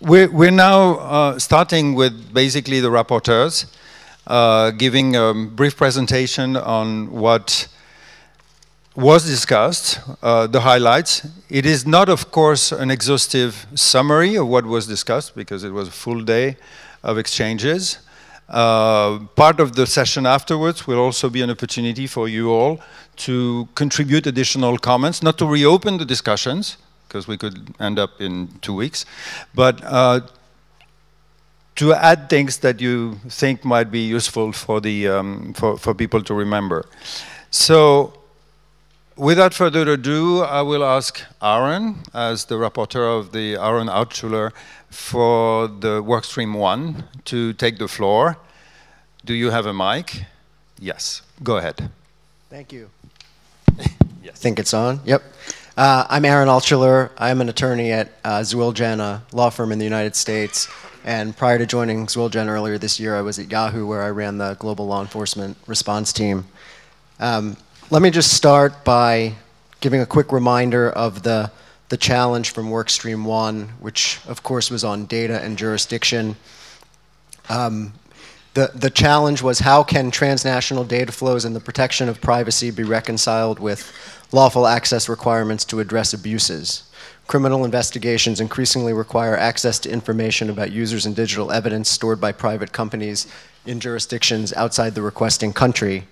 we're, we're now uh, starting with basically the rapporteurs, uh, giving a brief presentation on what was discussed, uh, the highlights. It is not, of course, an exhaustive summary of what was discussed because it was a full day of exchanges. Uh, part of the session afterwards will also be an opportunity for you all to contribute additional comments, not to reopen the discussions, because we could end up in two weeks, but uh, to add things that you think might be useful for, the, um, for, for people to remember. So without further ado, I will ask Aaron, as the rapporteur of the Aaron Altschuler, for the workstream one to take the floor. Do you have a mic? Yes, go ahead. Thank you. yes. Think it's on? Yep. Uh, I'm Aaron Altschuler. I'm an attorney at uh, law firm in the United States. And prior to joining Zwillgen earlier this year, I was at Yahoo, where I ran the global law enforcement response team. Um, let me just start by giving a quick reminder of the, the challenge from Workstream 1, which of course was on data and jurisdiction. Um, the, the challenge was how can transnational data flows and the protection of privacy be reconciled with lawful access requirements to address abuses. Criminal investigations increasingly require access to information about users and digital evidence stored by private companies in jurisdictions outside the requesting country.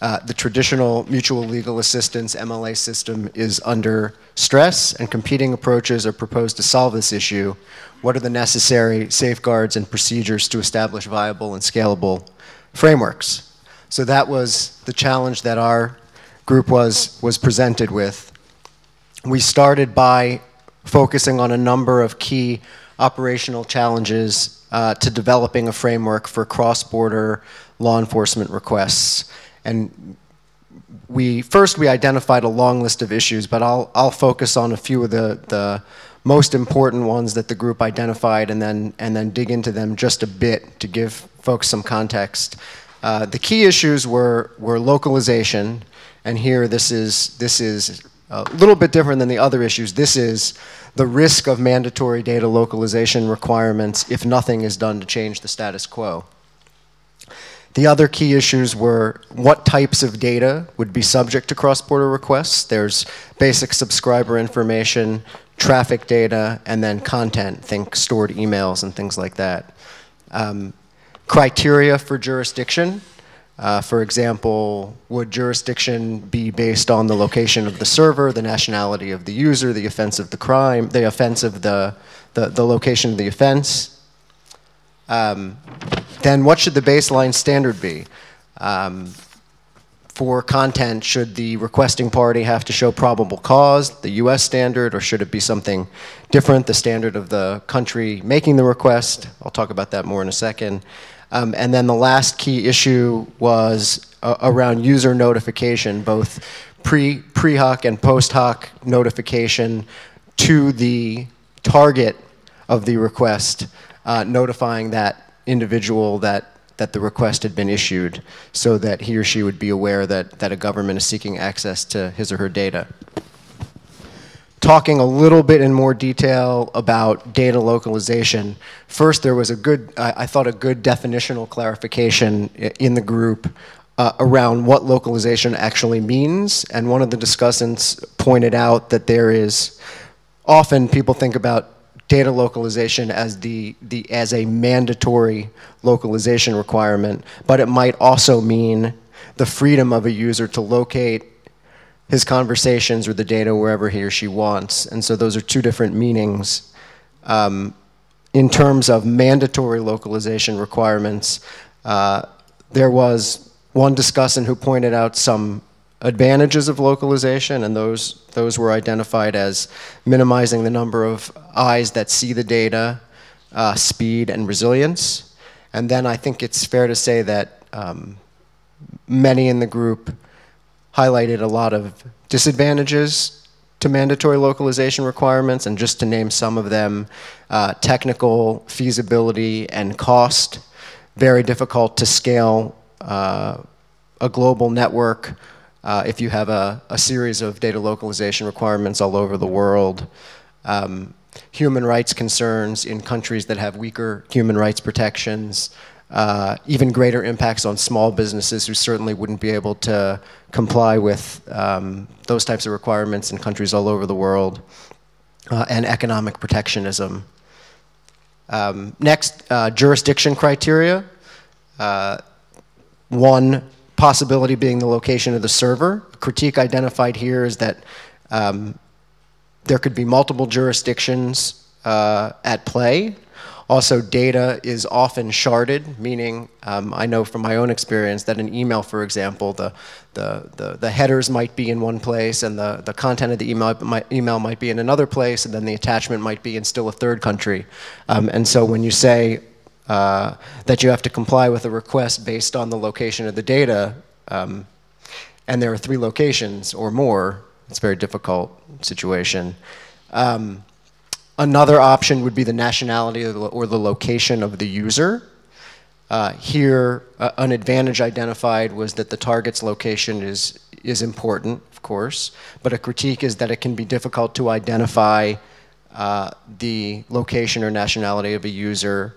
Uh, the traditional mutual legal assistance MLA system is under stress, and competing approaches are proposed to solve this issue. What are the necessary safeguards and procedures to establish viable and scalable frameworks? So that was the challenge that our group was, was presented with. We started by focusing on a number of key operational challenges uh, to developing a framework for cross-border law enforcement requests. And we first we identified a long list of issues, but I'll I'll focus on a few of the the most important ones that the group identified, and then and then dig into them just a bit to give folks some context. Uh, the key issues were were localization, and here this is this is a little bit different than the other issues. This is the risk of mandatory data localization requirements if nothing is done to change the status quo. The other key issues were what types of data would be subject to cross-border requests. There's basic subscriber information, traffic data, and then content, think stored emails and things like that. Um, criteria for jurisdiction. Uh, for example, would jurisdiction be based on the location of the server, the nationality of the user, the offense of the crime, the offense of the, the, the location of the offense? Um, then what should the baseline standard be? Um, for content, should the requesting party have to show probable cause, the US standard, or should it be something different, the standard of the country making the request? I'll talk about that more in a second. Um, and then the last key issue was uh, around user notification, both pre, pre hoc and post hoc notification to the target of the request, uh, notifying that individual that that the request had been issued so that he or she would be aware that, that a government is seeking access to his or her data. Talking a little bit in more detail about data localization, first there was a good, I, I thought a good definitional clarification in the group uh, around what localization actually means, and one of the discussants pointed out that there is, often people think about data localization as the, the as a mandatory localization requirement, but it might also mean the freedom of a user to locate his conversations or the data wherever he or she wants. And so those are two different meanings. Um, in terms of mandatory localization requirements, uh, there was one discussant who pointed out some advantages of localization, and those, those were identified as minimizing the number of eyes that see the data, uh, speed, and resilience. And then I think it's fair to say that um, many in the group highlighted a lot of disadvantages to mandatory localization requirements, and just to name some of them, uh, technical feasibility and cost, very difficult to scale uh, a global network uh, if you have a, a, series of data localization requirements all over the world. Um, human rights concerns in countries that have weaker human rights protections, uh, even greater impacts on small businesses who certainly wouldn't be able to comply with um, those types of requirements in countries all over the world, uh, and economic protectionism. Um, next, uh, jurisdiction criteria. Uh, one possibility being the location of the server. A critique identified here is that um, there could be multiple jurisdictions uh, at play. Also, data is often sharded, meaning um, I know from my own experience that an email, for example, the, the, the, the, headers might be in one place and the, the content of the email might, email might be in another place and then the attachment might be in still a third country. Um, and so when you say uh, that you have to comply with a request based on the location of the data, um, and there are three locations or more, it's a very difficult situation. Um, another option would be the nationality or the, location of the user. Uh, here, uh, an advantage identified was that the target's location is, is important, of course, but a critique is that it can be difficult to identify uh, the location or nationality of a user.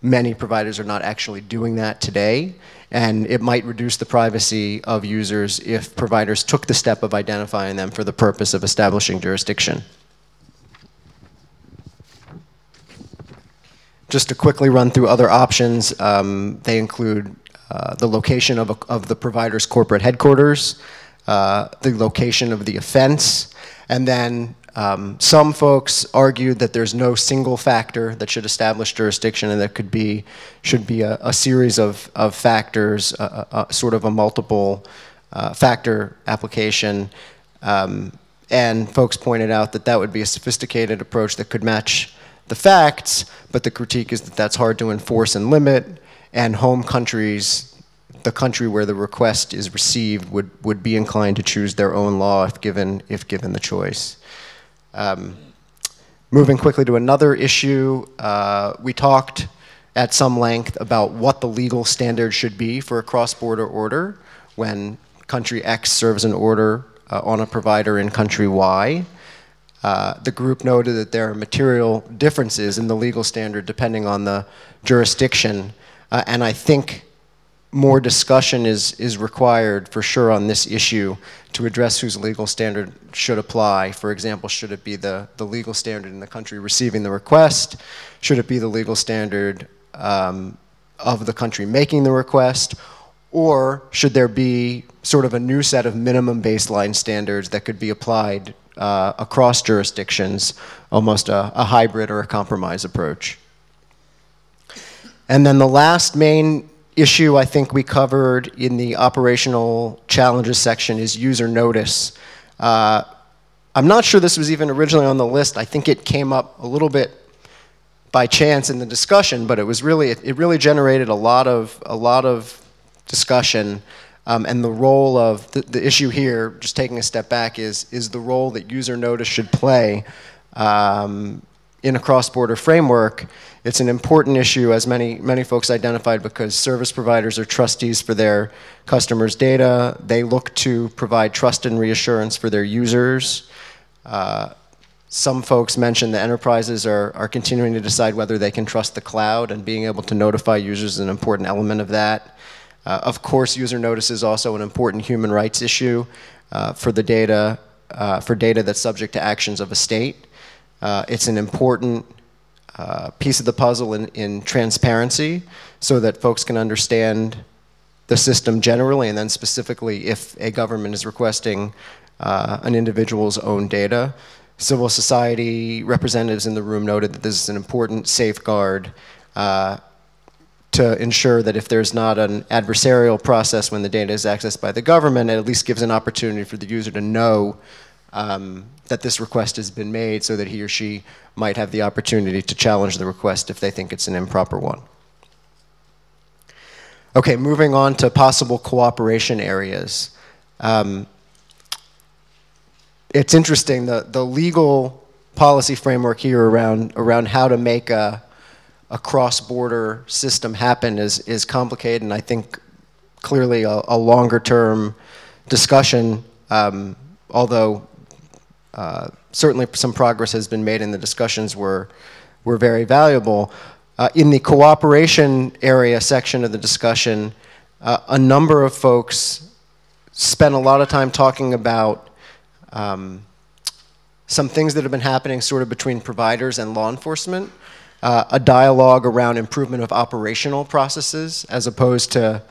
Many providers are not actually doing that today, and it might reduce the privacy of users if providers took the step of identifying them for the purpose of establishing jurisdiction. Just to quickly run through other options, um, they include uh, the location of, a, of the provider's corporate headquarters, uh, the location of the offense, and then um, some folks argued that there's no single factor that should establish jurisdiction and that could be, should be a, a series of, of factors, sort of a multiple uh, factor application. Um, and folks pointed out that that would be a sophisticated approach that could match the facts, but the critique is that that's hard to enforce and limit, and home countries, the country where the request is received, would, would be inclined to choose their own law if given, if given the choice. Um, moving quickly to another issue, uh, we talked at some length about what the legal standard should be for a cross-border order when country X serves an order uh, on a provider in country Y. Uh, the group noted that there are material differences in the legal standard depending on the jurisdiction, uh, and I think more discussion is, is required for sure on this issue to address whose legal standard should apply. For example, should it be the, the legal standard in the country receiving the request? Should it be the legal standard um, of the country making the request? Or should there be sort of a new set of minimum baseline standards that could be applied uh, across jurisdictions, almost a, a hybrid or a compromise approach? And then the last main issue I think we covered in the operational challenges section is user notice. Uh, I'm not sure this was even originally on the list. I think it came up a little bit by chance in the discussion, but it was really it, really generated a lot of a lot of discussion. Um, and the role of the, the, issue here, just taking a step back, is is the role that user notice should play um, in a cross-border framework. It's an important issue, as many, many folks identified, because service providers are trustees for their customers' data. They look to provide trust and reassurance for their users. Uh, some folks mentioned that enterprises are, are continuing to decide whether they can trust the cloud, and being able to notify users is an important element of that. Uh, of course, user notice is also an important human rights issue uh, for the data, uh, for data that's subject to actions of a state. Uh, it's an important uh, piece of the puzzle in, in transparency so that folks can understand the system generally and then specifically if a government is requesting uh, an individual's own data. Civil society representatives in the room noted that this is an important safeguard uh, to ensure that if there's not an adversarial process when the data is accessed by the government, it at least gives an opportunity for the user to know um, that this request has been made so that he or she might have the opportunity to challenge the request if they think it's an improper one. Okay, moving on to possible cooperation areas. Um, it's interesting, the, the legal policy framework here around, around how to make a, a cross-border system happen is, is complicated and I think clearly a, a longer term discussion, um, although uh, certainly some progress has been made and the discussions were, were very valuable. Uh, in the cooperation area section of the discussion, uh, a number of folks spent a lot of time talking about um, some things that have been happening sort of between providers and law enforcement, uh, a dialogue around improvement of operational processes as opposed to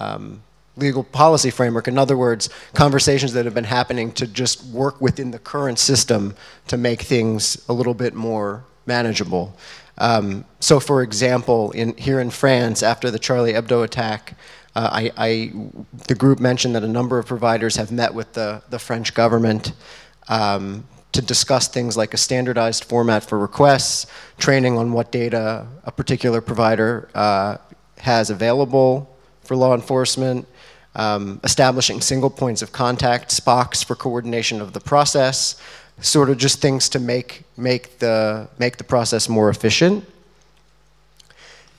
um, legal policy framework. In other words, conversations that have been happening to just work within the current system to make things a little bit more manageable. Um, so for example, in, here in France, after the Charlie Hebdo attack, uh, I, I, the group mentioned that a number of providers have met with the, the French government um, to discuss things like a standardized format for requests, training on what data a particular provider uh, has available for law enforcement, um, establishing single points of contact, SPOCs for coordination of the process, sort of just things to make, make, the, make the process more efficient.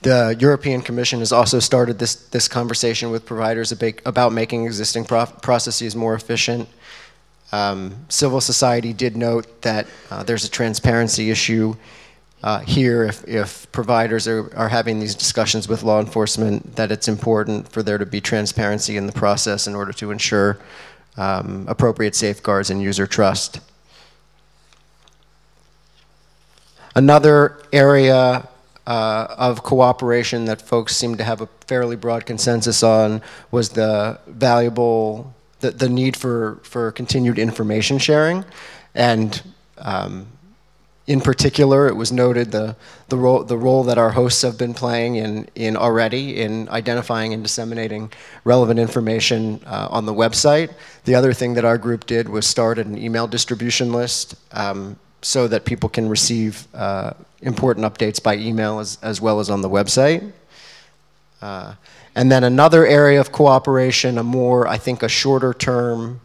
The European Commission has also started this, this conversation with providers about making existing processes more efficient. Um, civil society did note that uh, there's a transparency issue uh, here if, if providers are, are having these discussions with law enforcement that it's important for there to be transparency in the process in order to ensure um, appropriate safeguards and user trust. Another area uh, of cooperation that folks seem to have a fairly broad consensus on was the valuable the, the need for, for continued information sharing. And um, in particular, it was noted the, the, role, the role that our hosts have been playing in, in already in identifying and disseminating relevant information uh, on the website. The other thing that our group did was start an email distribution list um, so that people can receive uh, important updates by email as, as well as on the website. Uh, and then another area of cooperation, a more, I think, a shorter term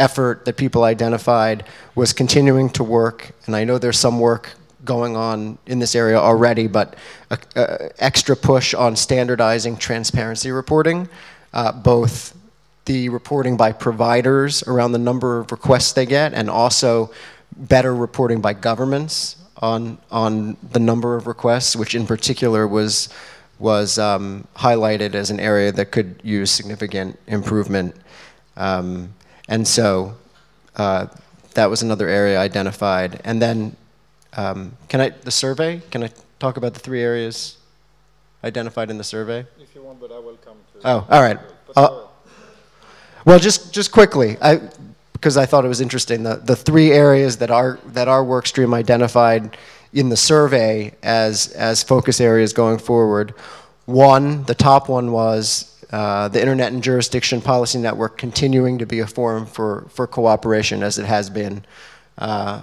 effort that people identified was continuing to work, and I know there's some work going on in this area already, but a, a extra push on standardizing transparency reporting, uh, both the reporting by providers around the number of requests they get, and also better reporting by governments on, on the number of requests, which in particular was was um, highlighted as an area that could use significant improvement. Um, and so uh, that was another area identified. And then, um, can I, the survey, can I talk about the three areas identified in the survey? If you want, but I will come to Oh, all right. Uh, well, just, just quickly, I, because I thought it was interesting, the, the three areas that our, that our work stream identified in the survey as, as focus areas going forward. One, the top one was uh, the Internet and Jurisdiction Policy Network continuing to be a forum for, for cooperation as it has been uh,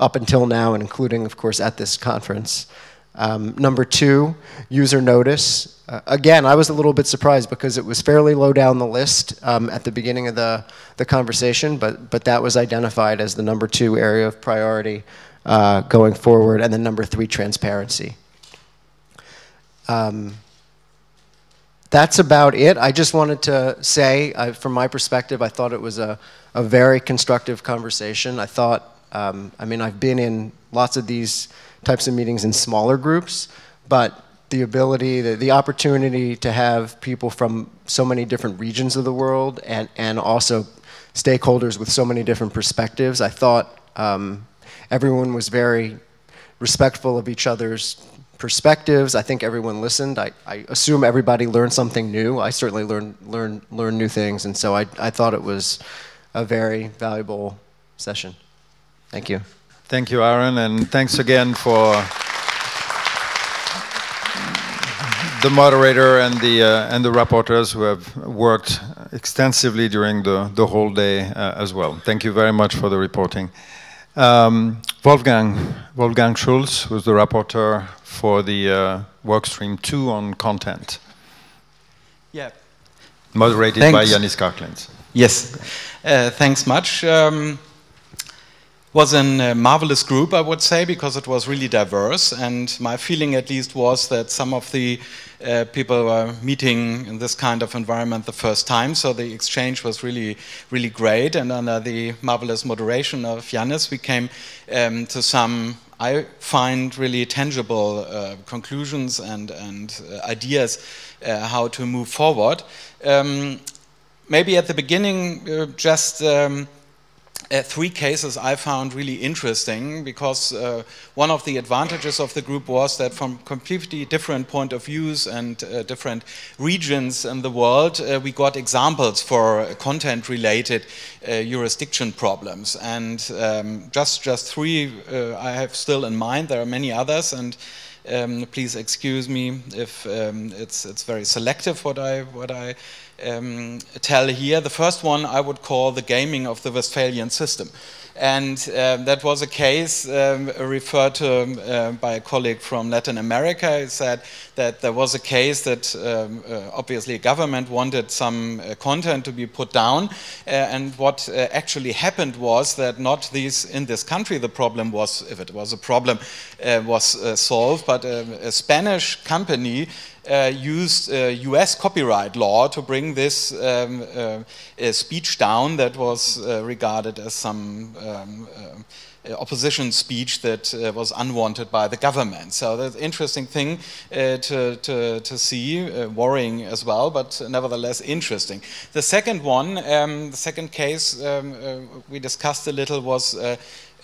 up until now and including, of course, at this conference. Um, number two, user notice. Uh, again, I was a little bit surprised because it was fairly low down the list um, at the beginning of the, the conversation, but, but that was identified as the number two area of priority uh, going forward. And then number three, transparency. Um, that's about it. I just wanted to say, uh, from my perspective, I thought it was a, a very constructive conversation. I thought, um, I mean, I've been in lots of these types of meetings in smaller groups, but the ability, the, the opportunity to have people from so many different regions of the world and, and also stakeholders with so many different perspectives, I thought um, everyone was very respectful of each other's perspectives. I think everyone listened. I, I assume everybody learned something new. I certainly learned, learned, learned new things, and so I, I thought it was a very valuable session. Thank you. Thank you, Aaron, and thanks again for the moderator and the uh, and the rapporteurs who have worked extensively during the the whole day uh, as well. Thank you very much for the reporting. Um, Wolfgang, Wolfgang Schulz was the rapporteur for the uh, workstream two on content. Yeah. Moderated thanks. by Janis Karklins. Yes. Uh, thanks much. Um, was a marvelous group, I would say, because it was really diverse. And my feeling, at least, was that some of the uh, people were meeting in this kind of environment the first time. So the exchange was really, really great. And under the marvelous moderation of Janis, we came um, to some I find really tangible uh, conclusions and, and uh, ideas uh, how to move forward. Um, maybe at the beginning, uh, just um, uh, three cases I found really interesting because uh, one of the advantages of the group was that from completely different point of views and uh, different regions in the world, uh, we got examples for content related uh, jurisdiction problems. And um, just, just three uh, I have still in mind, there are many others. and. Um, please excuse me if um, it's, it's very selective what I, what I um, tell here. The first one I would call the gaming of the Westphalian system. And uh, that was a case um, referred to uh, by a colleague from Latin America. He said that there was a case that um, uh, obviously government wanted some uh, content to be put down. Uh, and what actually happened was that not these in this country the problem was, if it was a problem, was solved, but a Spanish company uh, used uh, US copyright law to bring this um, uh, speech down that was regarded as some um, opposition speech that uh, was unwanted by the government. So that's an interesting thing uh, to, to, to, see, uh, worrying as well, but nevertheless interesting. The second one, um, the second case um, we discussed a little was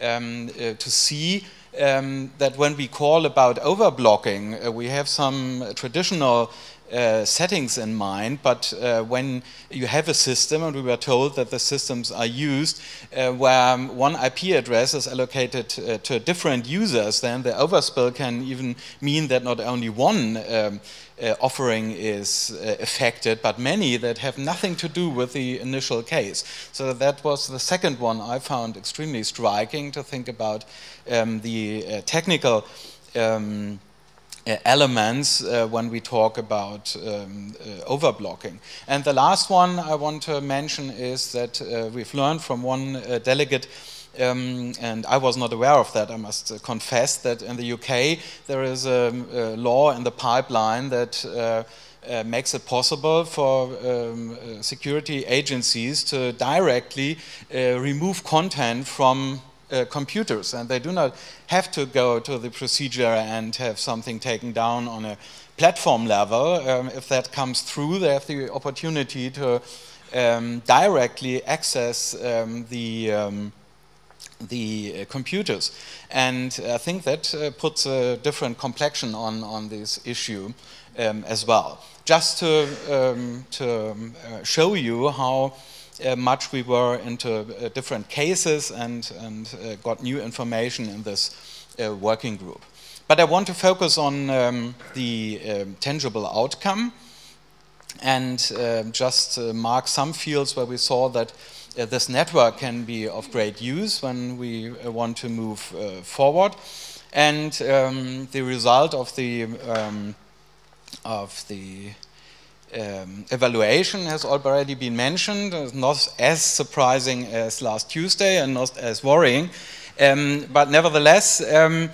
um, to see um, that when we call about overblocking, uh, we have some traditional uh, settings in mind, but uh, when you have a system, and we were told that the systems are used uh, where one IP address is allocated uh, to different users, then the overspill can even mean that not only one um, uh, offering is uh, affected, but many that have nothing to do with the initial case. So that was the second one I found extremely striking to think about um, the technical um, uh, elements uh, when we talk about um, uh, overblocking. And the last one I want to mention is that we've learned from one delegate um, and I was not aware of that, I must uh, confess, that in the UK there is a, a law in the pipeline that uh, uh, makes it possible for um, security agencies to directly remove content from uh, computers and they do not have to go to the procedure and have something taken down on a platform level. Um, if that comes through, they have the opportunity to um, directly access um, the um, the uh, computers. And I think that uh, puts a different complexion on, on this issue um, as well. Just to, um, to um, uh, show you how uh, much we were into uh, different cases and, and got new information in this working group. But I want to focus on um, the um, tangible outcome and um, just mark some fields where we saw that uh, this network can be of great use when we uh, want to move uh, forward. And um, the result of the um, of the um, evaluation has already been mentioned, it's not as surprising as last Tuesday and not as worrying. Um, but nevertheless, um,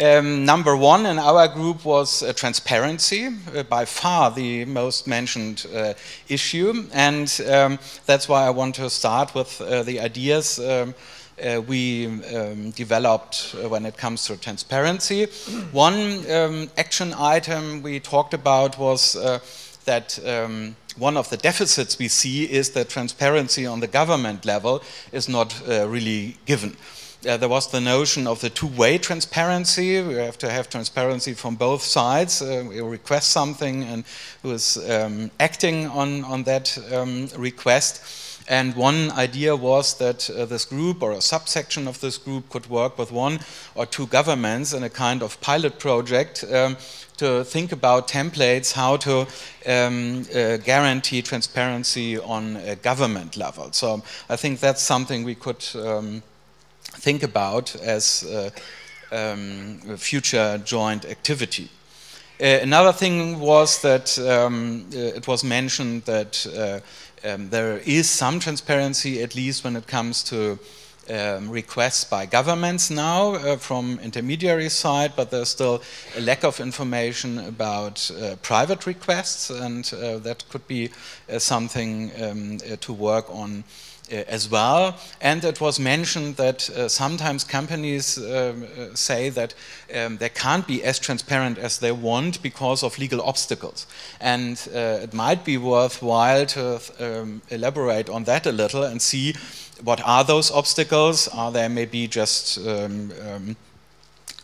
um, number one in our group was uh, transparency, uh, by far the most mentioned uh, issue. And um, that's why I want to start with uh, the ideas um, uh, we um, developed uh, when it comes to transparency. One action item we talked about was that one of the deficits we see is that transparency on the government level is not really given. Uh, there was the notion of the two-way transparency. We have to have transparency from both sides. Uh, we request something and who is um, acting on, on that um, request. And one idea was that uh, this group or a subsection of this group could work with one or two governments in a kind of pilot project um, to think about templates, how to um, uh, guarantee transparency on a government level. So I think that's something we could um, think about as uh, um, future joint activity. Uh, another thing was that um, uh, it was mentioned that um, there is some transparency, at least when it comes to um, requests by governments now uh, from intermediary side, but there's still a lack of information about uh, private requests, and uh, that could be something um, to work on as well. And it was mentioned that sometimes companies um, say that um, they can't be as transparent as they want because of legal obstacles. And it might be worthwhile to um, elaborate on that a little and see what are those obstacles? Are they maybe just um, um,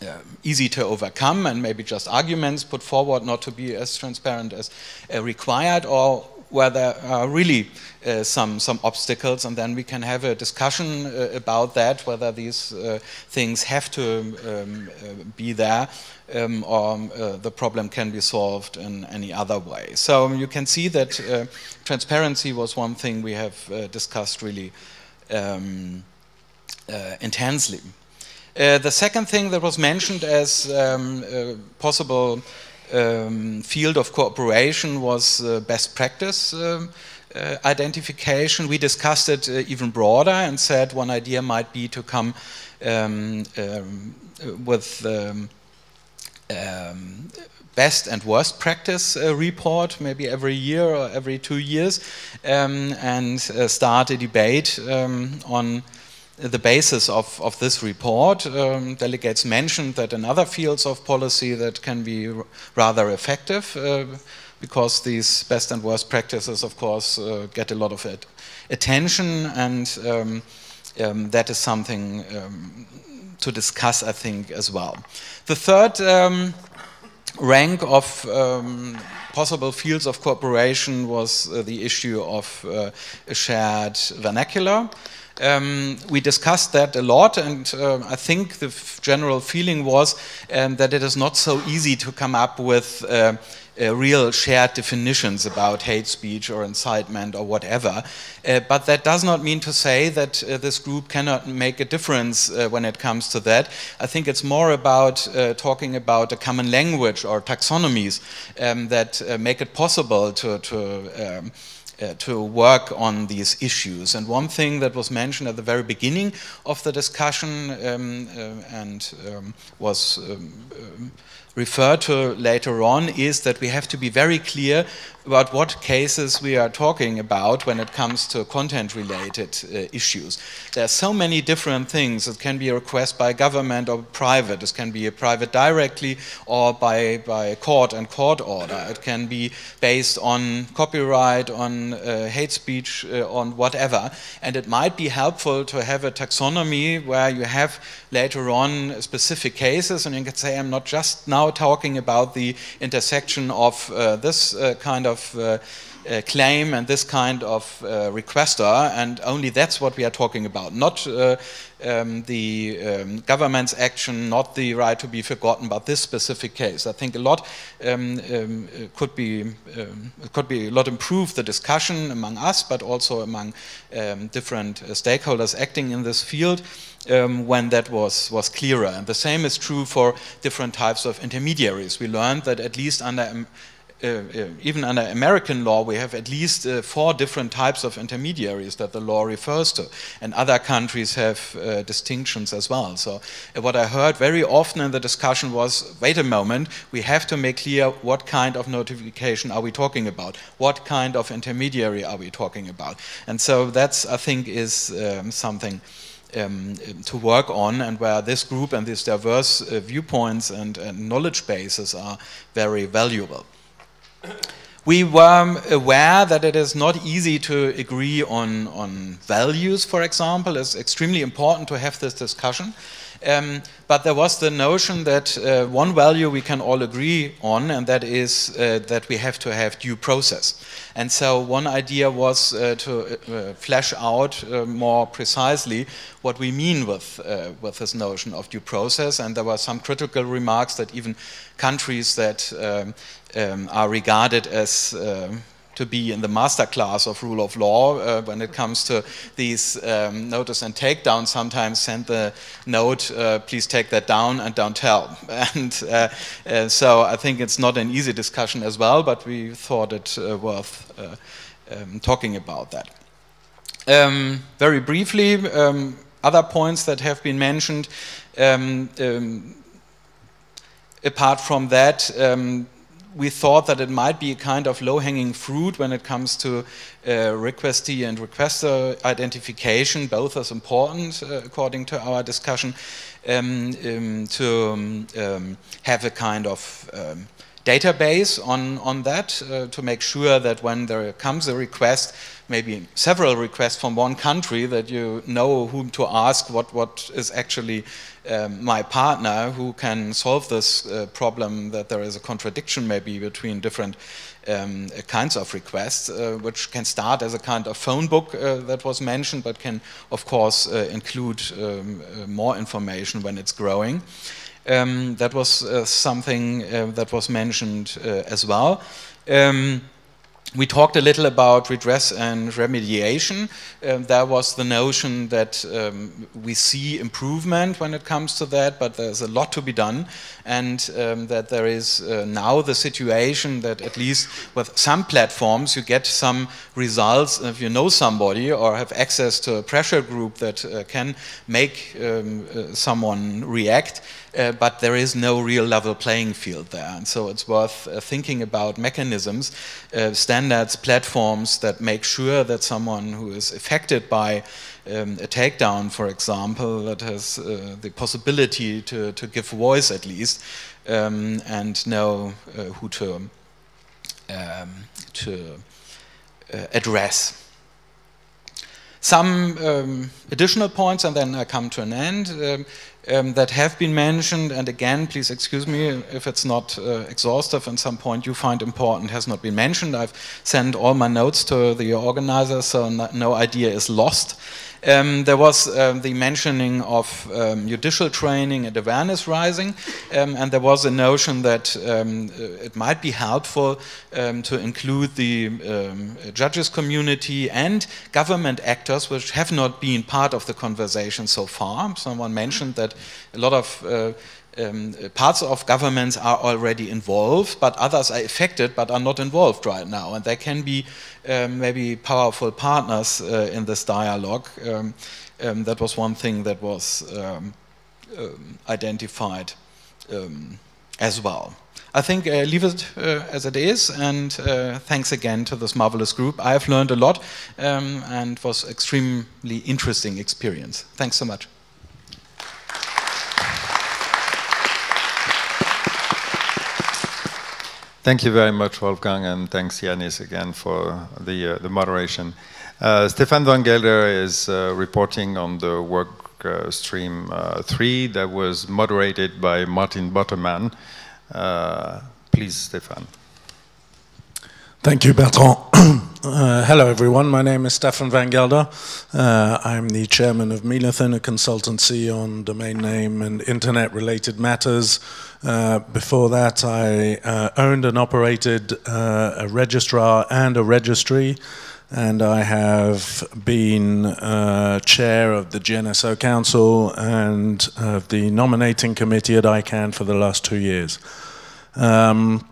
uh, easy to overcome and maybe just arguments put forward not to be as transparent as uh, required, or where there are really uh, some some obstacles, and then we can have a discussion uh, about that, whether these uh, things have to um, uh, be there. Um, or the problem can be solved in any other way. So you can see that transparency was one thing we have discussed really um, uh, intensely. Uh, the second thing that was mentioned as um, possible um, field of cooperation was uh, best practice um, uh, identification. We discussed it uh, even broader and said one idea might be to come um, um with um, best and worst practice uh, report, maybe every year or every two years, um, and uh, start a debate um, on the basis of, of this report. Um, delegates mentioned that in other fields of policy that can be rather effective uh, because these best and worst practices, of course, uh, get a lot of it, attention and um, um, that is something um, to discuss, I think, as well. The third rank of um, possible fields of cooperation was uh, the issue of uh, a shared vernacular. Um, we discussed that a lot, and uh, I think the general feeling was um, that it is not so easy to come up with uh, uh, real shared definitions about hate speech or incitement or whatever. Uh, but that does not mean to say that uh, this group cannot make a difference uh, when it comes to that. I think it's more about talking about a common language or taxonomies um, that make it possible to, to um, uh, to work on these issues. And one thing that was mentioned at the very beginning of the discussion um, uh, and um, was um to later on is that we have to be very clear about what cases we are talking about when it comes to content related uh, issues. There are so many different things. It can be a request by government or private. It can be a private directly or by, by court and court order. It can be based on copyright, on uh, hate speech, uh, on whatever. And it might be helpful to have a taxonomy where you have later on specific cases and you can say, I'm not just now talking about the intersection of uh, this uh, kind of uh, uh, claim and this kind of uh, requester, and only that's what we are talking about, not uh, um, the um, government's action, not the right to be forgotten, but this specific case. I think a lot um, um could be um, could be a lot improve the discussion among us, but also among um, different stakeholders acting in this field. When that was, was clearer. And the same is true for different types of intermediaries. We learned that at least under uh, uh, even under American law, we have at least uh, four different types of intermediaries that the law refers to, and other countries have uh, distinctions as well. So, uh, what I heard very often in the discussion was wait a moment, we have to make clear what kind of notification are we talking about, what kind of intermediary are we talking about. And so, that's, I think, is um, something. Um, to work on and where this group and these diverse uh, viewpoints and, and knowledge bases are very valuable we were aware that it is not easy to agree on, on values, for example. It's extremely important to have this discussion. Um, but there was the notion that uh, one value we can all agree on, and that is uh, that we have to have due process. And so one idea was uh, to uh, flesh out uh, more precisely what we mean with, uh, with this notion of due process. And there were some critical remarks that even countries that um, um, are regarded as um, to be in the master class of rule of law uh, when it comes to these um, notice and takedown. Sometimes send the note, uh, please take that down and don't tell. And uh, uh, so I think it's not an easy discussion as well, but we thought it uh, worth uh, um, talking about that. Um, very briefly, um, other points that have been mentioned. Um, um, apart from that, um, we thought that it might be a kind of low-hanging fruit when it comes to uh, requestee and requester identification, both as important, uh, according to our discussion, um, um, to um, um, have a kind of um, database on, on that uh, to make sure that when there comes a request, maybe several requests from one country, that you know whom to ask, what, what is actually um, my partner who can solve this uh, problem that there is a contradiction maybe between different um, kinds of requests, uh, which can start as a kind of phone book uh, that was mentioned, but can of course uh, include um, uh, more information when it's growing. Um, that was uh, something that was mentioned as well. Um, we talked a little about redress and remediation. Um, there was the notion that um, we see improvement when it comes to that, but there's a lot to be done, and um, that there is uh, now the situation that at least with some platforms you get some results if you know somebody or have access to a pressure group that uh, can make um, uh, someone react uh, but there is no real level playing field there. And so it's worth uh, thinking about mechanisms, uh, standards, platforms that make sure that someone who is affected by um, a takedown, for example, that has uh, the possibility to, to give voice at least um, and know uh, who to, um, to address. Some um, additional points, and then I come to an end. Um, um, that have been mentioned, and again, please excuse me if it's not uh, exhaustive and some point you find important has not been mentioned. I've sent all my notes to the organizer, so no idea is lost. Um, there was um, the mentioning of um, judicial training and awareness rising, um, and there was a notion that um, it might be helpful to include the judges community and government actors, which have not been part of the conversation so far. Someone mentioned that a lot of uh, um, parts of governments are already involved, but others are affected but are not involved right now. And they can be um, maybe powerful partners uh, in this dialogue. Um, um that was one thing that was um, um, identified as well. I think uh, leave it uh, as it is, and uh, thanks again to this marvelous group. I have learned a lot and was extremely interesting experience. Thanks so much. Thank you very much, Wolfgang, and thanks, Janis, again for the, uh, the moderation. Uh, Stéphane van Gelder is uh, reporting on the work uh, stream uh, 3 that was moderated by Maarten Botterman. Uh, please, Stéphane. Thank you, Bertrand. Uh, hello, everyone. My name is Stéphane van Gelder. Uh, I'm the chairman of Milathan, a consultancy on domain name and internet-related matters. Uh, before that, I uh, owned and operated uh, a registrar and a registry, and I have been uh, chair of the GNSO Council and of the nominating committee at ICANN for the last two years. Um,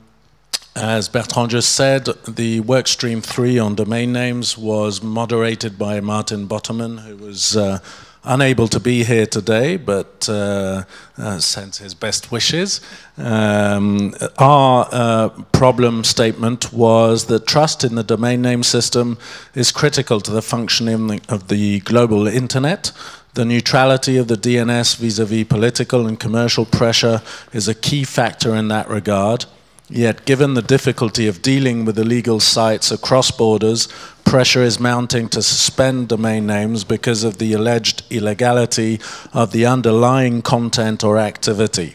as Bertrand just said, the workstream three on domain names was moderated by Maarten Botterman, who was uh, unable to be here today, but uh, uh, sent his best wishes. Um, our uh, problem statement was that trust in the domain name system is critical to the functioning of the global internet. The neutrality of the DNS vis-a-vis -vis political and commercial pressure is a key factor in that regard. Yet, given the difficulty of dealing with illegal sites across borders, pressure is mounting to suspend domain names because of the alleged illegality of the underlying content or activity.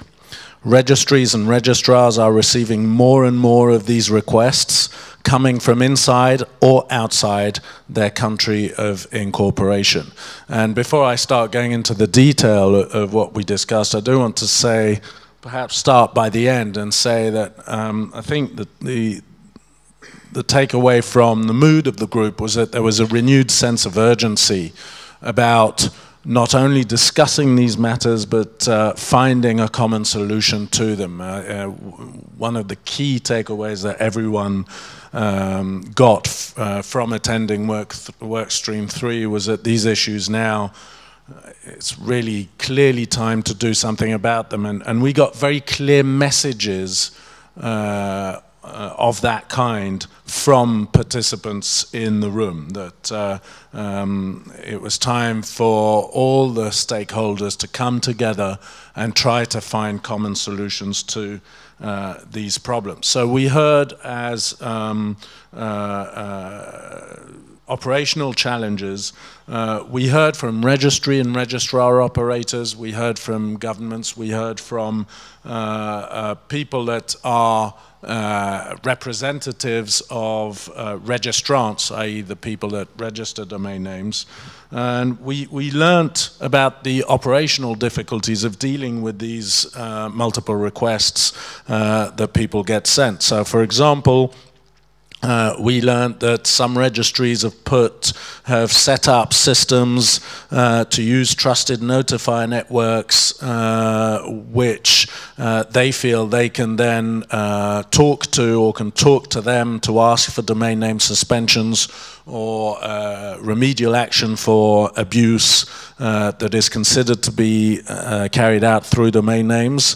Registries and registrars are receiving more and more of these requests coming from inside or outside their country of incorporation. And before I start going into the detail of what we discussed, I do want to say perhaps start by the end and say that um, I think that the the takeaway from the mood of the group was that there was a renewed sense of urgency about not only discussing these matters but uh, finding a common solution to them. Uh, uh, one of the key takeaways that everyone um, got uh, from attending work, th work stream three was that these issues now it's really clearly time to do something about them. And, and we got very clear messages uh, uh, of that kind from participants in the room that uh, um, it was time for all the stakeholders to come together and try to find common solutions to uh, these problems. So we heard as um, uh, uh, operational challenges. Uh, we heard from registry and registrar operators, we heard from governments, we heard from uh, uh, people that are uh, representatives of uh, registrants, i.e. the people that register domain names. And we, we learnt about the operational difficulties of dealing with these uh, multiple requests that people get sent. So for example, uh, we learned that some registries have put have set up systems uh, to use trusted notifier networks, uh, which uh, they feel they can then uh, talk to or can talk to them to ask for domain name suspensions or uh, remedial action for abuse that is considered to be carried out through domain names.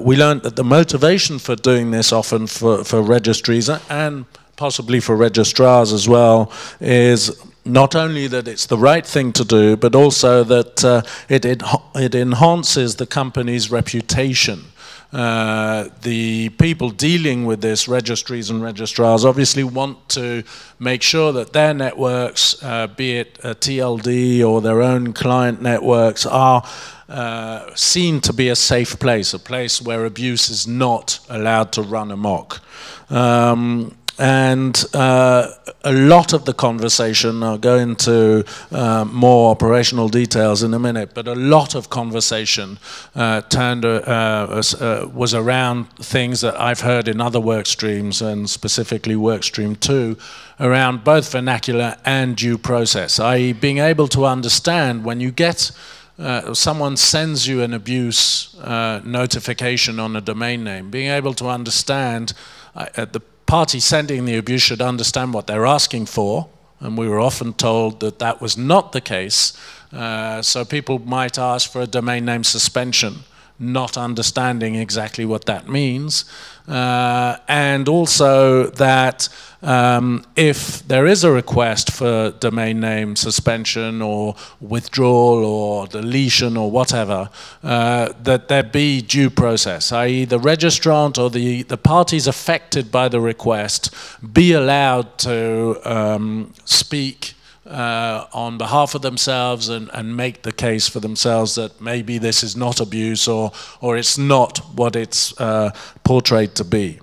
we learned that the motivation for doing this often for, for registries and possibly for registrars as well, is not only that it's the right thing to do, but also that uh, it, it, it, enhances the company's reputation. Uh, the people dealing with this, registries and registrars, obviously want to make sure that their networks, uh, be it TLD or their own client networks, are uh, seen to be a safe place, a place where abuse is not allowed to run amok. Um, and uh, a lot of the conversation, I'll go into uh, more operational details in a minute, but a lot of conversation uh, turned, uh, was, uh, was, around things that I've heard in other work streams, and specifically work stream two, around both vernacular and due process, i.e. being able to understand when you get uh, someone sends you an abuse uh, notification on a domain name, being able to understand uh, at the party sending the abuse should understand what they're asking for, and we were often told that that was not the case. Uh, so people might ask for a domain name suspension, not understanding exactly what that means. Uh, and also that um, if there is a request for domain name suspension or withdrawal or deletion or whatever, uh, that there be due process, i.e. the registrant or the, the parties affected by the request be allowed to um, speak uh, on behalf of themselves and, and make the case for themselves that maybe this is not abuse or, or it's not what it's uh, portrayed to be.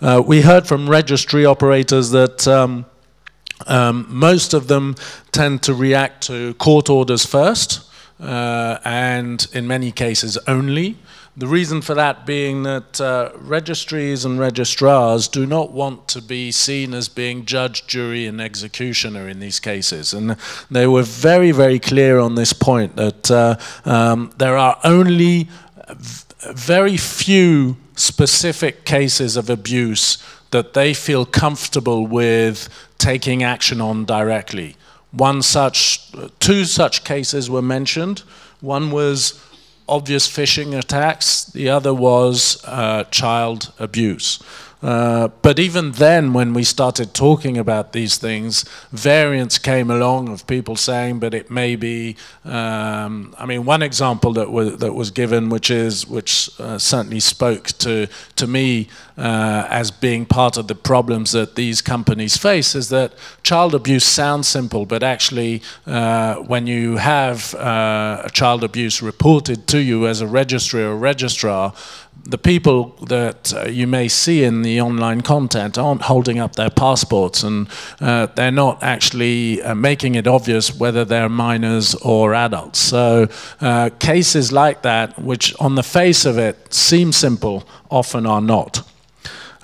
Uh, we heard from registry operators that um, um, most of them tend to react to court orders first, uh, and in many cases only. The reason for that being that uh, registries and registrars do not want to be seen as being judge, jury, and executioner in these cases. And they were very, very clear on this point that uh, um, there are only very few specific cases of abuse that they feel comfortable with taking action on directly. One such, two such cases were mentioned. One was obvious phishing attacks. The other was uh, child abuse. Uh, but even then, when we started talking about these things, variants came along of people saying, but it may be. Um, I mean, one example that was that was given, which is which uh, certainly spoke to to me uh, as being part of the problems that these companies face, is that child abuse sounds simple, but actually, uh, when you have uh, child abuse reported to you as a registry or registrar, the people that uh, you may see in the online content aren't holding up their passports and uh, they're not actually uh, making it obvious whether they're minors or adults. So uh, cases like that, which on the face of it seem simple, often are not.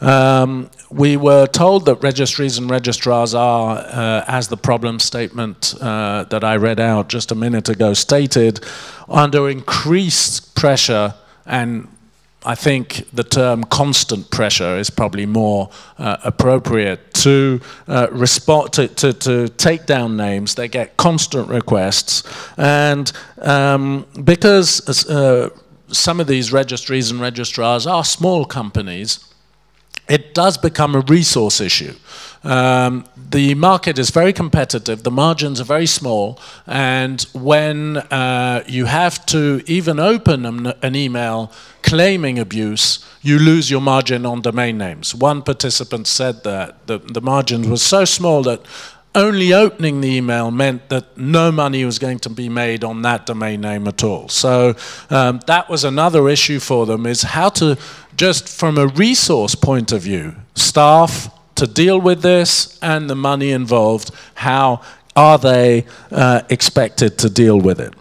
Um, we were told that registries and registrars are, uh, as the problem statement uh, that I read out just a minute ago stated, under increased pressure and I think the term constant pressure is probably more uh, appropriate to uh, respond to, to, to, take down names. They get constant requests, and um, because uh, some of these registries and registrars are small companies, it does become a resource issue. Um, the market is very competitive, the margins are very small, and when uh, you have to even open an, an, email claiming abuse, you lose your margin on domain names. One participant said that the, the margin was so small that only opening the email meant that no money was going to be made on that domain name at all. So um, that was another issue for them is how to, just from a resource point of view, staff to deal with this and the money involved, how are they uh, expected to deal with it?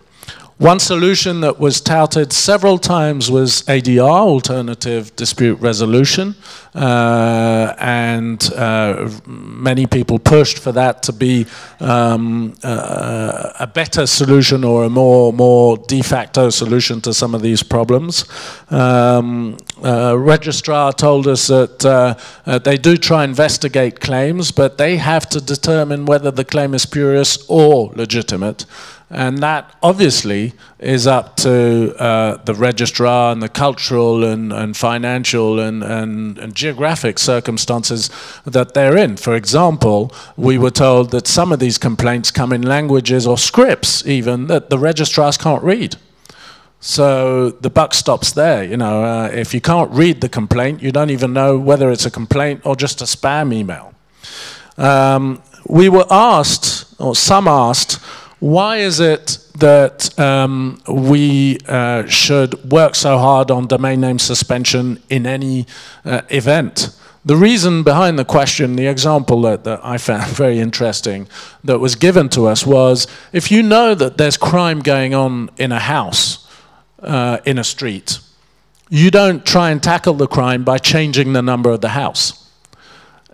One solution that was touted several times was ADR, Alternative Dispute Resolution, uh, and uh, many people pushed for that to be um, uh, a better solution or a more, more de facto solution to some of these problems. Um, uh, registrar told us that uh, uh, they do try investigate claims, but they have to determine whether the claim is spurious or legitimate. And that obviously is up to uh, the registrar and the cultural and, and financial and, and, and, geographic circumstances that they're in. For example, we were told that some of these complaints come in languages or scripts even that the registrars can't read. So the buck stops there. You know, uh, if you can't read the complaint, you don't even know whether it's a complaint or just a spam email. Um, we were asked, or some asked, why is it that um, we uh, should work so hard on domain name suspension in any uh, event? The reason behind the question, the example that, that, I found very interesting that was given to us was if you know that there's crime going on in a house, uh, in a street, you don't try and tackle the crime by changing the number of the house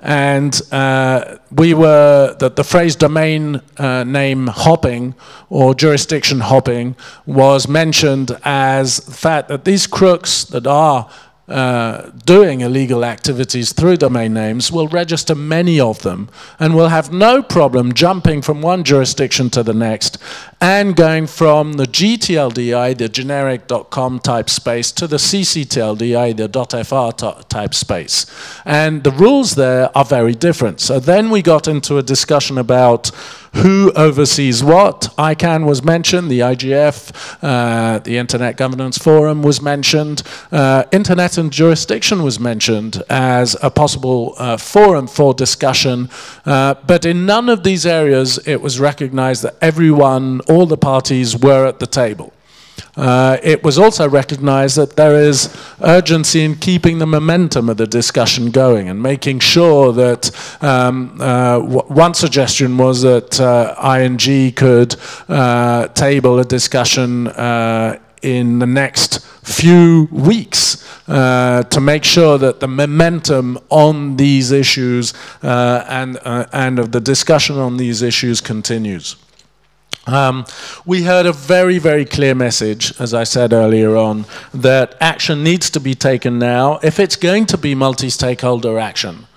and uh, we were that the phrase domain uh, name hopping or jurisdiction hopping was mentioned as the fact that these crooks that are uh, doing illegal activities through domain names will register many of them and will have no problem jumping from one jurisdiction to the next and going from the GTLDI, the generic .com type space, to the CCTLDI, the .fr type space. And the rules there are very different. So then we got into a discussion about who oversees what. ICANN was mentioned, the IGF, uh, the Internet Governance Forum was mentioned, uh, Internet and jurisdiction was mentioned as a possible uh, forum for discussion, uh, but in none of these areas it was recognized that everyone, all the parties were at the table. Uh, it was also recognized that there is urgency in keeping the momentum of the discussion going and making sure that um, uh, one suggestion was that uh, INJ could uh, table a discussion uh, in the next few weeks uh, to make sure that the momentum on these issues uh, and, uh, and of the discussion on these issues continues. Um, we heard a very, very clear message, as I said earlier on, that action needs to be taken now if it's going to be multi-stakeholder action,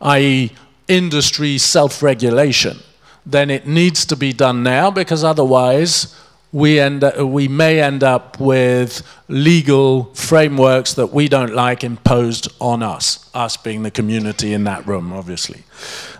i.e. industry self-regulation, then it needs to be done now because otherwise we, end up, we may end up with legal frameworks that we don't like imposed on us, us being the community in that room, obviously.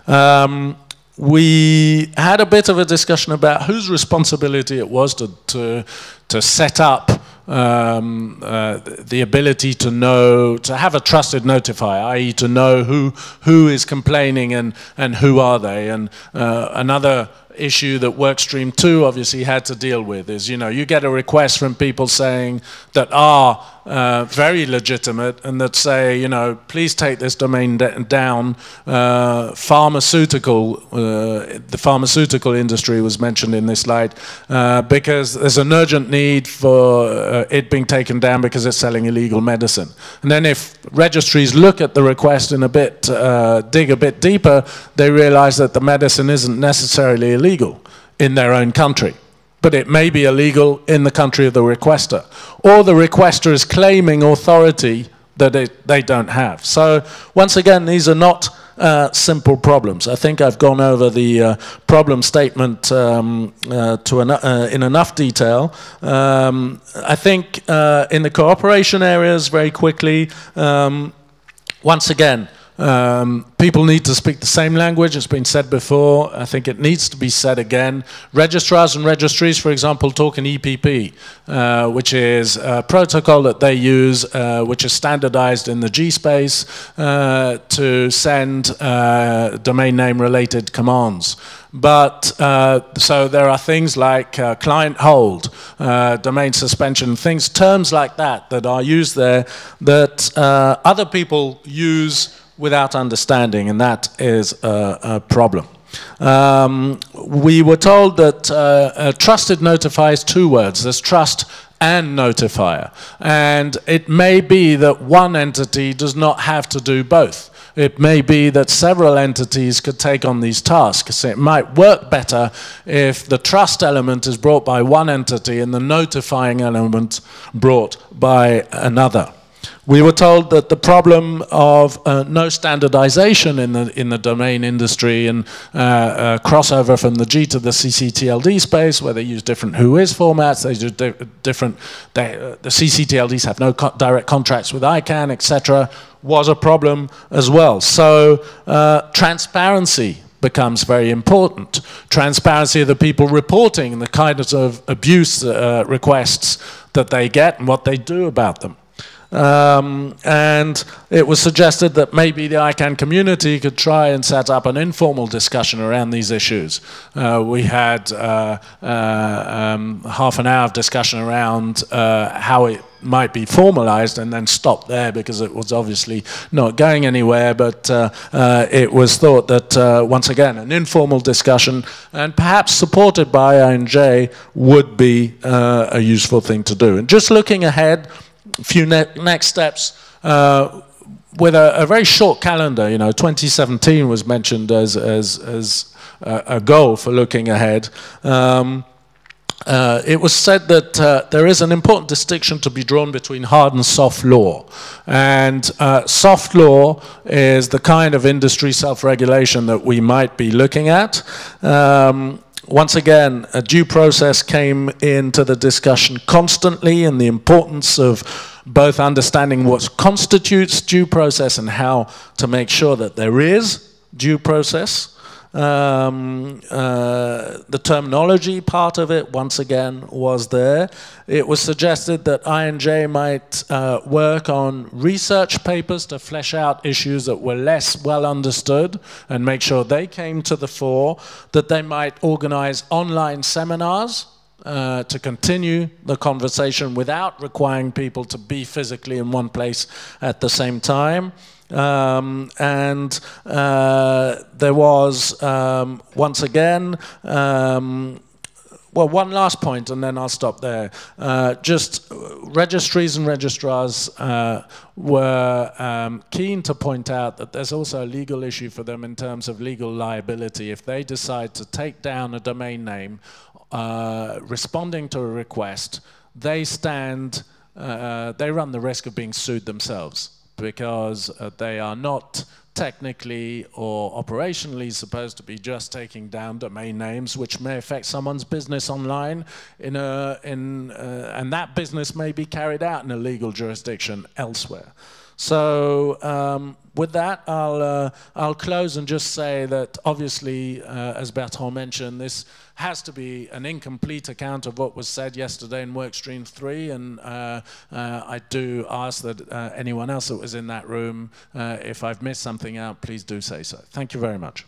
Um, we had a bit of a discussion about whose responsibility it was to, to, to set up um, uh, the ability to know, to have a trusted notifier, i.e. to know who, who is complaining and, and who are they. And uh, another issue that Workstream 2 obviously had to deal with is, you know, you get a request from people saying that are uh, very legitimate and that say, you know, please take this domain down. Uh, pharmaceutical, uh, the pharmaceutical industry was mentioned in this slide uh, because there's an urgent need for uh, it being taken down because it's selling illegal medicine. And then if registries look at the request in a bit, uh, dig a bit deeper, they realize that the medicine isn't necessarily illegal in their own country but it may be illegal in the country of the requester. Or the requester is claiming authority that it, they don't have. So once again, these are not uh, simple problems. I think I've gone over the uh, problem statement um, uh, en uh, in enough detail. Um, I think uh, in the cooperation areas, very quickly, um, once again, um, people need to speak the same language. It's been said before. I think it needs to be said again. Registrars and registries, for example, talk in EPP, uh, which is a protocol that they use, uh, which is standardized in the G space uh, to send uh, domain name related commands. But uh, so there are things like uh, client hold, domain suspension, things, terms like that that are used there that other people use without understanding, and that is a, a problem. Um, we were told that uh, trusted notifies two words. There's trust and notifier. And it may be that one entity does not have to do both. It may be that several entities could take on these tasks. It might work better if the trust element is brought by one entity and the notifying element brought by another. We were told that the problem of uh, no standardization in the, in the domain industry and uh, uh, crossover from the G to the CCTLD space, where they use different WHOIS formats, they do di different, they, uh, the CCTLDs have no co direct contracts with ICANN, etc., was a problem as well. So uh, transparency becomes very important. Transparency of the people reporting and the kinds of abuse uh, requests that they get and what they do about them. Um, and it was suggested that maybe the ICANN community could try and set up an informal discussion around these issues. Uh, we had uh, uh, um, half an hour of discussion around uh, how it might be formalized and then stopped there because it was obviously not going anywhere. But uh, uh, it was thought that, uh, once again, an informal discussion and perhaps supported by INJ would be uh, a useful thing to do. And just looking ahead, few ne next steps uh, with a, a, very short calendar. You know, 2017 was mentioned as as as a, goal for looking ahead. Um, uh, it was said that uh, there is an important distinction to be drawn between hard and soft law. And uh, soft law is the kind of industry self-regulation that we might be looking at. Um, once again, a due process came into the discussion constantly and the importance of both understanding what constitutes due process and how to make sure that there is due process. Um, uh, the terminology part of it, once again, was there. It was suggested that INJ might uh, work on research papers to flesh out issues that were less well understood and make sure they came to the fore, that they might organize online seminars uh, to continue the conversation without requiring people to be physically in one place at the same time. Um, and uh, there was, um, once again, um, well, one last point, and then I'll stop there. Uh, just registries and registrars uh, were um, keen to point out that there's also a legal issue for them in terms of legal liability. If they decide to take down a domain name uh, responding to a request, they stand, uh, they run the risk of being sued themselves because uh, they are not technically or operationally supposed to be just taking down domain names which may affect someone's business online in a in uh, and that business may be carried out in a legal jurisdiction elsewhere. So um, with that I'll uh, I'll close and just say that obviously uh, as Bertrand mentioned this has to be an incomplete account of what was said yesterday in workstream three. And uh, uh, I do ask that uh, anyone else that was in that room, uh, if I've missed something out, please do say so. Thank you very much.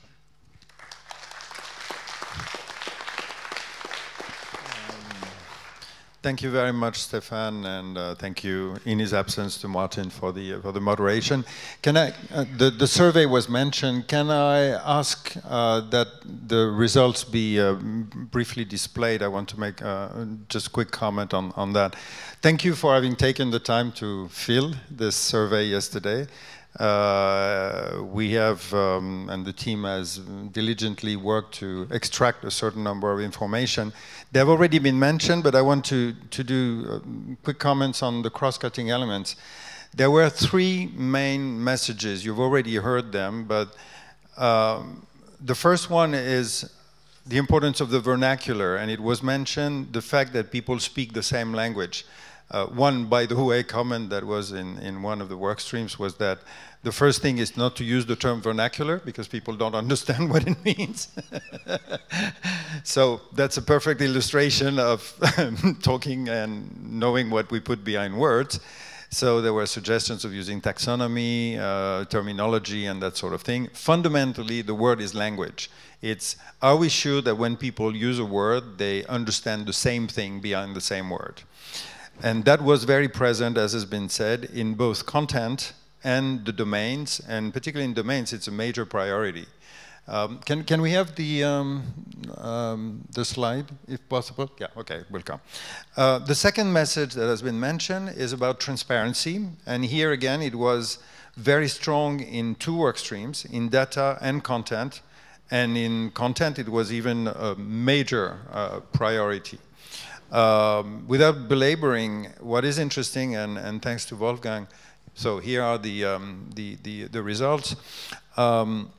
Thank you very much, Stéphane, and uh, thank you in his absence to Maarten for the uh, for the moderation. Can I? Uh, the the survey was mentioned. Can I ask uh, that the results be uh, briefly displayed? I want to make uh, just a quick comment on on that. Thank you for having taken the time to fill this survey yesterday. Uh, we have, um, and the team has diligently worked to extract a certain number of information. They have already been mentioned, but I want to, to do uh, quick comments on the cross-cutting elements. There were three main messages. You've already heard them, but um, the first one is the importance of the vernacular, and it was mentioned the fact that people speak the same language. Uh, one, by the way, comment that was in, in one of the work streams was that the first thing is not to use the term vernacular because people don't understand what it means. so that's a perfect illustration of talking and knowing what we put behind words. So there were suggestions of using taxonomy, uh, terminology, and that sort of thing. Fundamentally, the word is language. It's, are we sure that when people use a word, they understand the same thing behind the same word? And that was very present, as has been said, in both content and the domains, and particularly in domains, it's a major priority. Um, can, can we have the, um, um, the slide, if possible? Yeah, okay, will come. Uh, the second message that has been mentioned is about transparency. And here again, it was very strong in two work streams, in data and content. And in content, it was even a major uh, priority. Um, without belaboring, what is interesting, and, and, thanks to Wolfgang, so here are the, um, the, the, the, results. Um,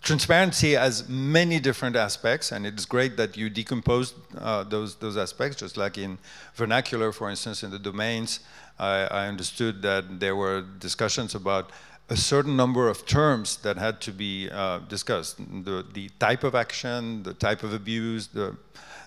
transparency has many different aspects, and it's great that you decompose uh, those those aspects. Just like in vernacular, for instance, in the domains, I, I, understood that there were discussions about a certain number of terms that had to be uh, discussed: the the type of action, the type of abuse, the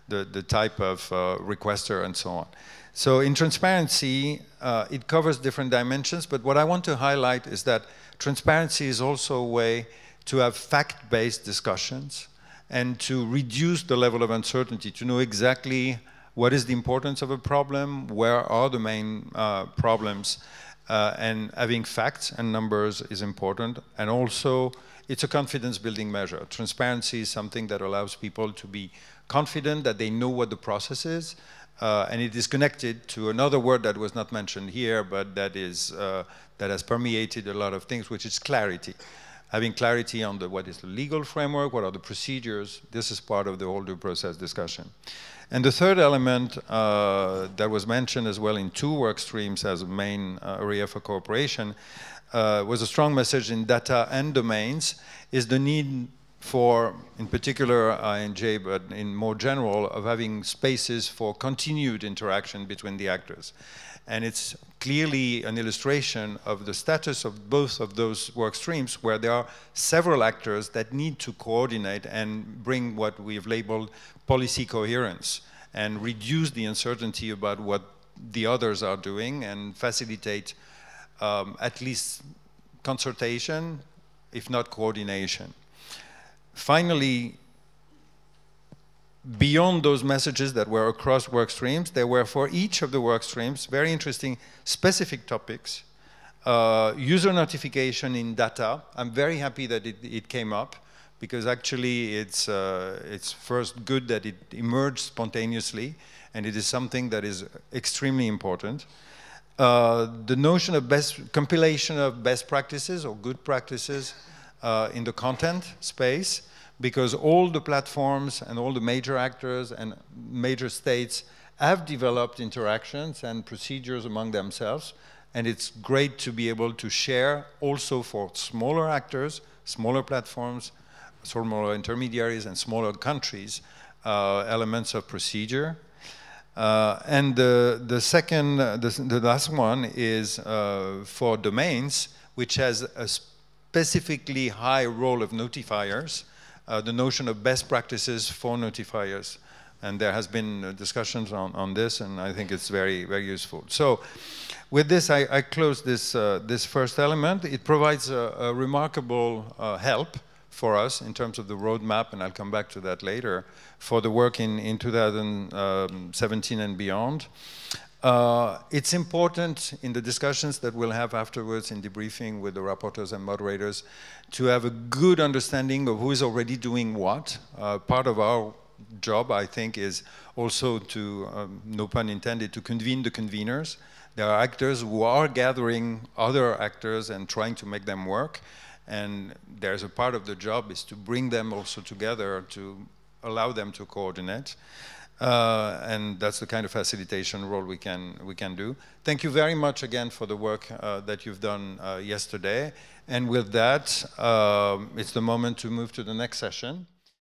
the, the type of uh, requester, and so on. So in transparency, uh, it covers different dimensions. But what I want to highlight is that transparency is also a way to have fact-based discussions and to reduce the level of uncertainty, to know exactly what is the importance of a problem, where are the main uh, problems, uh, and having facts and numbers is important. And also, it's a confidence building measure. Transparency is something that allows people to be confident that they know what the process is, uh, and it is connected to another word that was not mentioned here, but that is uh, that has permeated a lot of things, which is clarity having clarity on the, what is the legal framework, what are the procedures. This is part of the whole due process discussion. And the third element uh, that was mentioned as well in two work streams as a main uh, area for cooperation uh, was a strong message in data and domains is the need for, in particular INJ, but in more general, of having spaces for continued interaction between the actors. And it's clearly an illustration of the status of both of those work streams where there are several actors that need to coordinate and bring what we've labeled policy coherence and reduce the uncertainty about what the others are doing and facilitate um, at least consultation, if not coordination. Finally, beyond those messages that were across work streams, there were for each of the work streams very interesting specific topics. Uh, user notification in data, I'm very happy that it, it came up because actually it's, uh, it's first good that it emerged spontaneously and it is something that is extremely important. Uh, the notion of best compilation of best practices or good practices uh, in the content space because all the platforms and all the major actors and major states have developed interactions and procedures among themselves. And it's great to be able to share also for smaller actors, smaller platforms, smaller intermediaries, and smaller countries, uh, elements of procedure. Uh, and the, the second, the, the, last one is uh, for domains, which has a specifically high role of notifiers uh, the notion of best practices for notifiers. And there has been uh, discussions on, on this, and I think it's very, very useful. So with this, I, I close this, uh, this first element. It provides a, a remarkable uh, help for us in terms of the roadmap, and I'll come back to that later, for the work in, in 2017 and beyond. Uh, it's important in the discussions that we'll have afterwards in debriefing with the rapporteurs and moderators to have a good understanding of who is already doing what. Uh, part of our job, I think, is also to, um, no pun intended, to convene the conveners. There are actors who are gathering other actors and trying to make them work. And there's a part of the job is to bring them also together to allow them to coordinate. Uh, and that's the kind of facilitation role we can we can do. Thank you very much again for the work uh, that you've done uh, yesterday. And with that, um, it's the moment to move to the next session.